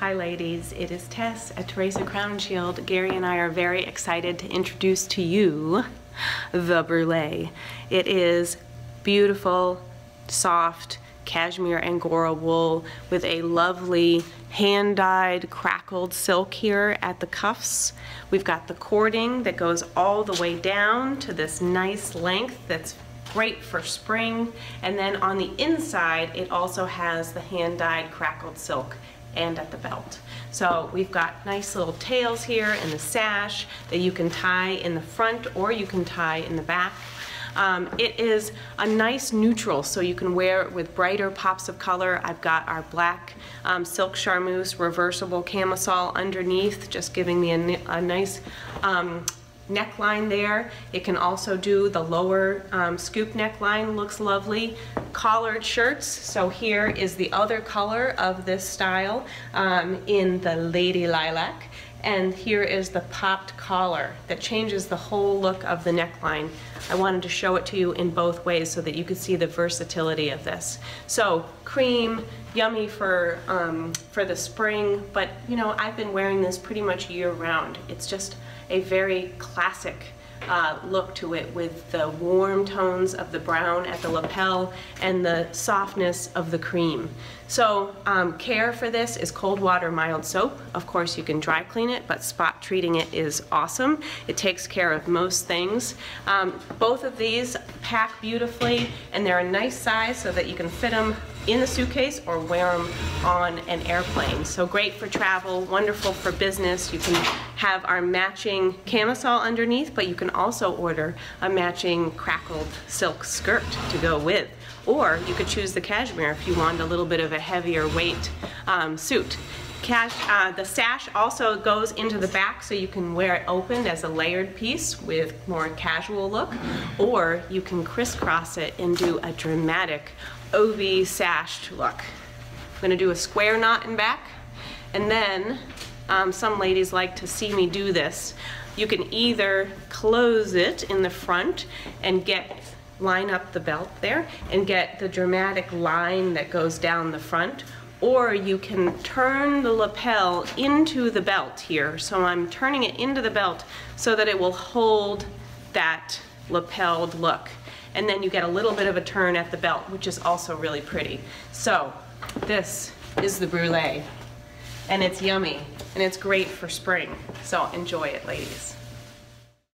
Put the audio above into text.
Hi ladies, it is Tess at Teresa Crowninshield. Gary and I are very excited to introduce to you the Brulee. It is beautiful, soft, cashmere angora wool with a lovely hand-dyed crackled silk here at the cuffs. We've got the cording that goes all the way down to this nice length that's great for spring. And then on the inside, it also has the hand-dyed crackled silk and at the belt. So we've got nice little tails here in the sash that you can tie in the front or you can tie in the back. Um, it is a nice neutral, so you can wear it with brighter pops of color. I've got our black um, silk charmeuse reversible camisole underneath, just giving me a, a nice um, neckline there. It can also do the lower um, scoop neckline, looks lovely. Collared shirts, so here is the other color of this style um, in the Lady Lilac. And here is the popped collar that changes the whole look of the neckline. I wanted to show it to you in both ways so that you could see the versatility of this. So cream, yummy for, um, for the spring, but you know, I've been wearing this pretty much year round. It's just a very classic uh, look to it with the warm tones of the brown at the lapel and the softness of the cream. So um, care for this is cold water mild soap. Of course you can dry clean it, but spot treating it is awesome. It takes care of most things. Um, both of these pack beautifully and they're a nice size so that you can fit them in the suitcase or wear them on an airplane. So great for travel, wonderful for business. You can have our matching camisole underneath, but you can also order a matching crackled silk skirt to go with. Or you could choose the cashmere if you want a little bit of a heavier weight um, suit. Cash, uh, the sash also goes into the back so you can wear it open as a layered piece with more casual look, or you can crisscross it and do a dramatic obi sashed look. I'm gonna do a square knot in back, and then um, some ladies like to see me do this. You can either close it in the front and get line up the belt there and get the dramatic line that goes down the front or you can turn the lapel into the belt here. So I'm turning it into the belt so that it will hold that lapelled look. And then you get a little bit of a turn at the belt, which is also really pretty. So this is the brulee and it's yummy and it's great for spring. So enjoy it, ladies.